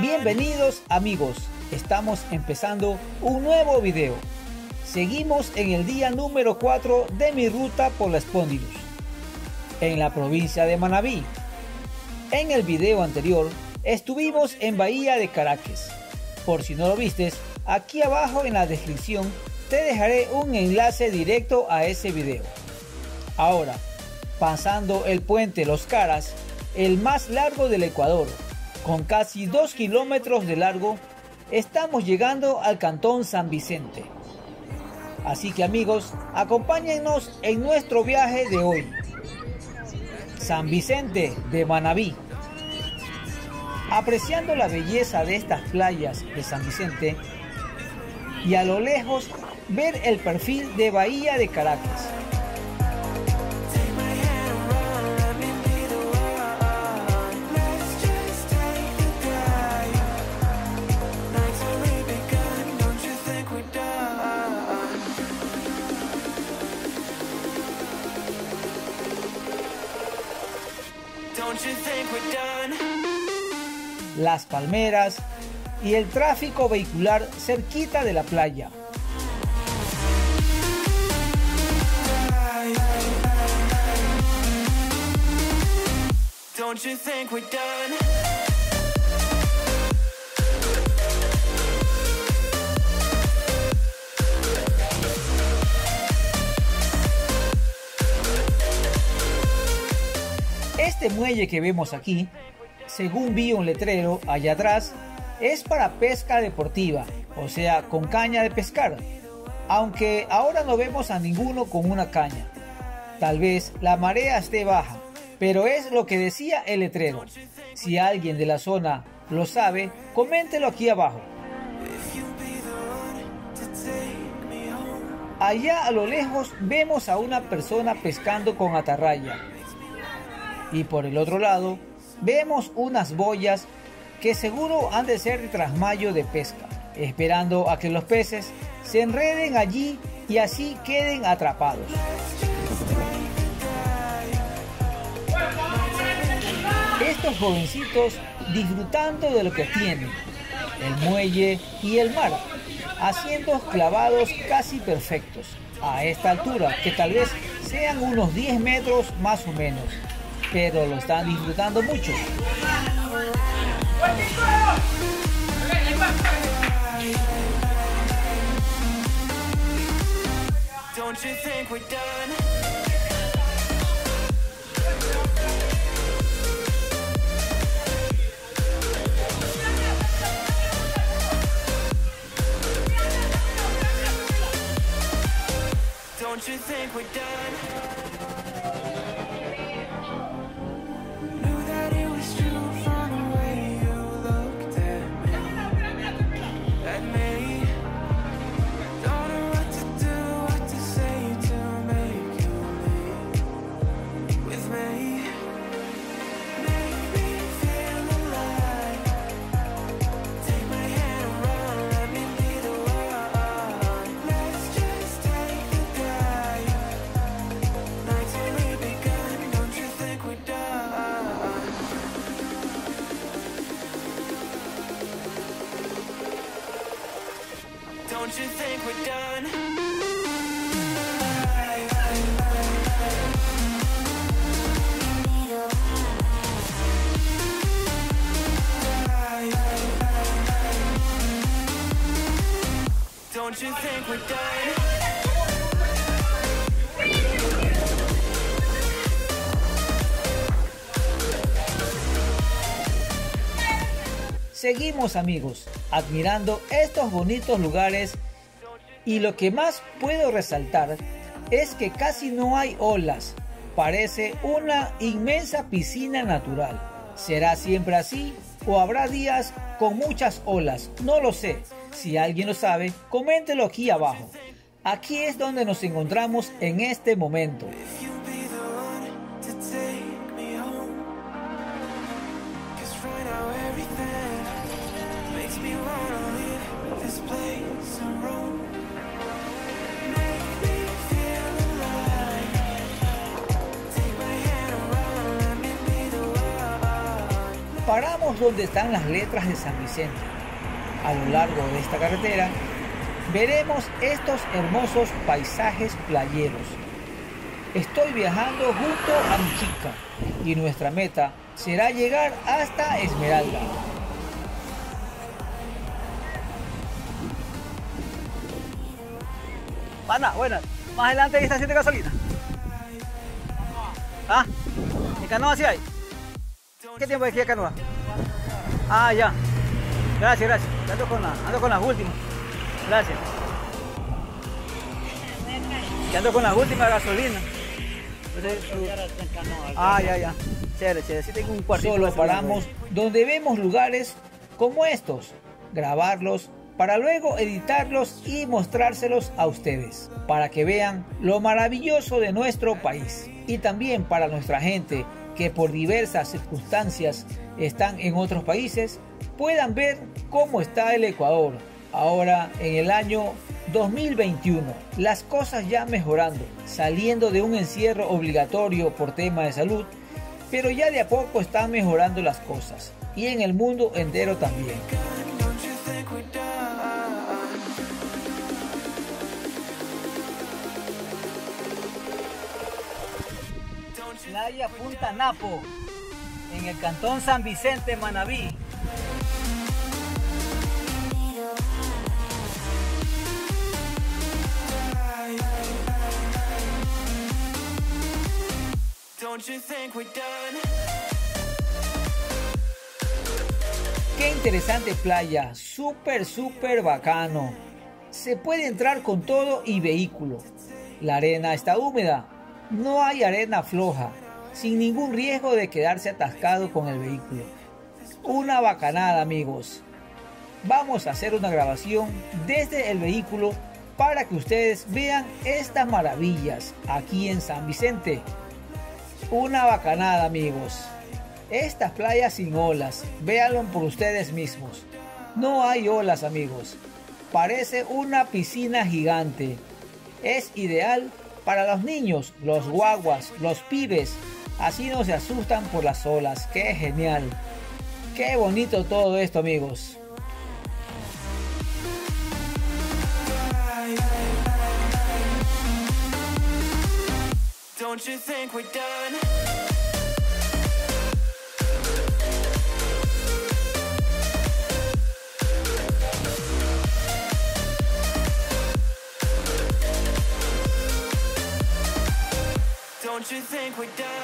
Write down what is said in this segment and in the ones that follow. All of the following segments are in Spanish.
Bienvenidos amigos, estamos empezando un nuevo video. Seguimos en el día número 4 de mi ruta por la Spondylus, en la provincia de Manabí. En el video anterior estuvimos en Bahía de Caracas. Por si no lo vistes, aquí abajo en la descripción te dejaré un enlace directo a ese video. Ahora, pasando el puente Los Caras, el más largo del Ecuador, con casi 2 kilómetros de largo, estamos llegando al cantón San Vicente. Así que amigos, acompáñennos en nuestro viaje de hoy. San Vicente de Manabí. Apreciando la belleza de estas playas de San Vicente y a lo lejos ver el perfil de Bahía de Caracas. Las palmeras y el tráfico vehicular cerquita de la playa. Este muelle que vemos aquí, según vi un letrero allá atrás, es para pesca deportiva, o sea, con caña de pescar. Aunque ahora no vemos a ninguno con una caña. Tal vez la marea esté baja, pero es lo que decía el letrero. Si alguien de la zona lo sabe, coméntelo aquí abajo. Allá a lo lejos vemos a una persona pescando con atarraya. Y por el otro lado vemos unas boyas que seguro han de ser de trasmayo de pesca, esperando a que los peces se enreden allí y así queden atrapados. Estos jovencitos disfrutando de lo que tienen, el muelle y el mar, haciendo clavados casi perfectos, a esta altura, que tal vez sean unos 10 metros más o menos, pero lo están disfrutando mucho. Don't you think we're done? Don't you think we're done? Seguimos amigos, admirando estos bonitos lugares y lo que más puedo resaltar es que casi no hay olas, parece una inmensa piscina natural. ¿Será siempre así o habrá días con muchas olas? No lo sé. Si alguien lo sabe, coméntelo aquí abajo. Aquí es donde nos encontramos en este momento. Paramos donde están las letras de San Vicente a lo largo de esta carretera veremos estos hermosos paisajes playeros. Estoy viajando junto a mi chica y nuestra meta será llegar hasta Esmeralda. Pana, buenas. Más adelante hay estación de gasolina. ¿Ah? ¿En canoa sí hay? ¿Qué tiempo hay aquí a canoa? Ah, ya. Gracias, gracias. Ando con, la, ando con las últimas. Gracias. Que ando con las últimas gasolina. Ah, ya, ya. Chévere, chévere. Sí tengo un cuartito. Solo paramos donde vemos lugares como estos. Grabarlos para luego editarlos y mostrárselos a ustedes, para que vean lo maravilloso de nuestro país y también para nuestra gente que por diversas circunstancias están en otros países, puedan ver cómo está el Ecuador ahora en el año 2021. Las cosas ya mejorando, saliendo de un encierro obligatorio por tema de salud, pero ya de a poco están mejorando las cosas y en el mundo entero también. Playa Punta Napo, en el cantón San Vicente, Manabí. Qué interesante playa, súper, súper bacano. Se puede entrar con todo y vehículo. La arena está húmeda, no hay arena floja, sin ningún riesgo de quedarse atascado con el vehículo. Una bacanada amigos. Vamos a hacer una grabación desde el vehículo para que ustedes vean estas maravillas aquí en San Vicente. Una bacanada amigos. Estas playas sin olas, véanlo por ustedes mismos. No hay olas amigos. Parece una piscina gigante. Es ideal para los niños, los guaguas, los pibes Así no se asustan por las olas. ¡Qué genial! ¡Qué bonito todo esto, amigos! Don't you think we're done?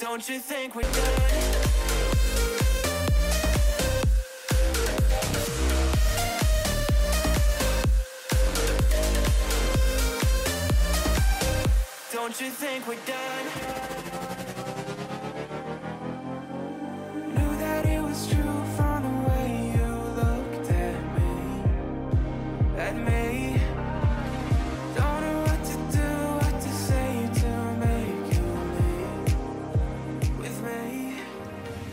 Don't you think we're done? Don't you think we're done?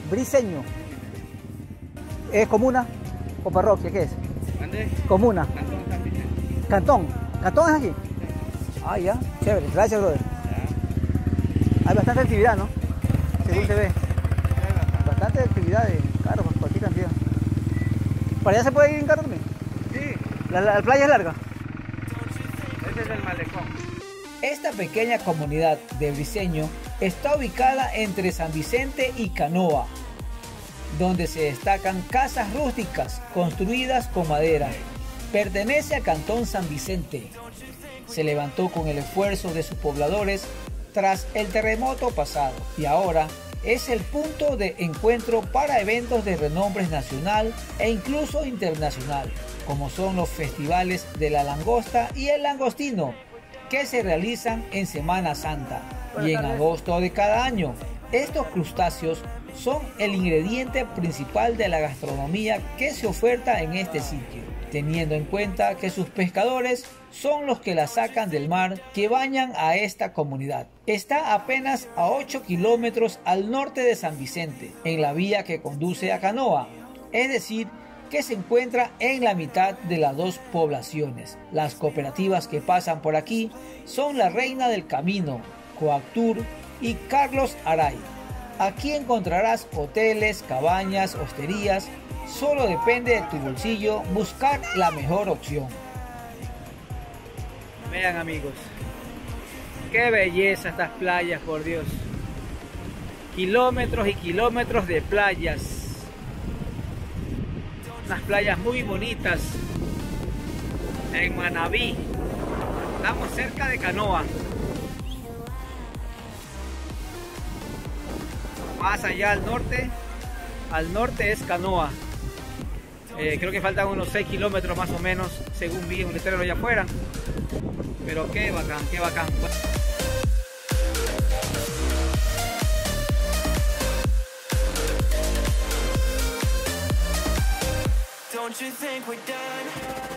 Briseño. ¿Es comuna o parroquia? ¿Qué es? Comuna. Cantón. ¿Cantón es aquí? Ah, ya. Chévere. Gracias, brother. Hay bastante actividad, ¿no? Según se ve. Bastante actividad de carros, por cualquier cantidad. ¿Para allá se puede ir en carro también? Sí. ¿La, la playa es larga? Este es el malecón. Esta pequeña comunidad de Briseño está ubicada entre San Vicente y Canoa, donde se destacan casas rústicas construidas con madera. Pertenece a Cantón San Vicente. Se levantó con el esfuerzo de sus pobladores tras el terremoto pasado y ahora es el punto de encuentro para eventos de renombre nacional e incluso internacional, como son los festivales de la langosta y el langostino, que se realizan en Semana Santa y en agosto de cada año. Estos crustáceos son el ingrediente principal de la gastronomía que se oferta en este sitio, teniendo en cuenta que sus pescadores son los que la sacan del mar que bañan a esta comunidad. Está apenas a 8 kilómetros al norte de San Vicente, en la vía que conduce a Canoa, es decir, que se encuentra en la mitad de las dos poblaciones. Las cooperativas que pasan por aquí son la Reina del Camino, Coactur y Carlos Aray. Aquí encontrarás hoteles, cabañas, hosterías. Solo depende de tu bolsillo buscar la mejor opción. Vean amigos, qué belleza estas playas, por Dios. Kilómetros y kilómetros de playas. Unas playas muy bonitas en Manabí. Estamos cerca de Canoa. Más allá al norte, al norte es Canoa. Eh, creo que faltan unos 6 kilómetros más o menos, según vi un letrero allá afuera. Pero qué bacán, qué bacán. Don't you think we're done?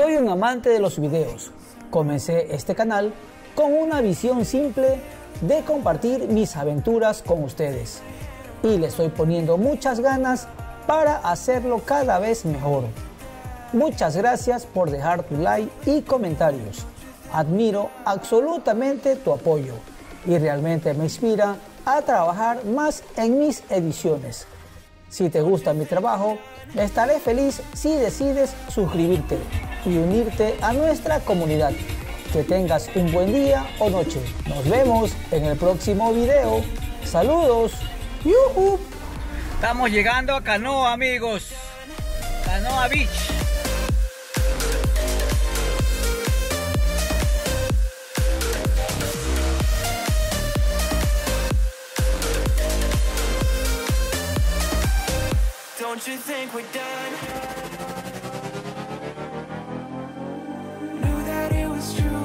Soy un amante de los videos. Comencé este canal con una visión simple de compartir mis aventuras con ustedes. Y le estoy poniendo muchas ganas para hacerlo cada vez mejor. Muchas gracias por dejar tu like y comentarios. Admiro absolutamente tu apoyo y realmente me inspira a trabajar más en mis ediciones. Si te gusta mi trabajo, estaré feliz si decides suscribirte y unirte a nuestra comunidad. Que tengas un buen día o noche. Nos vemos en el próximo video. Saludos. ¡Yuhu! Estamos llegando a Canoa, amigos. Canoa Beach. Don't you think we're done? Knew that it was true